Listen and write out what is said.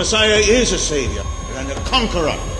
Messiah is a savior and a conqueror.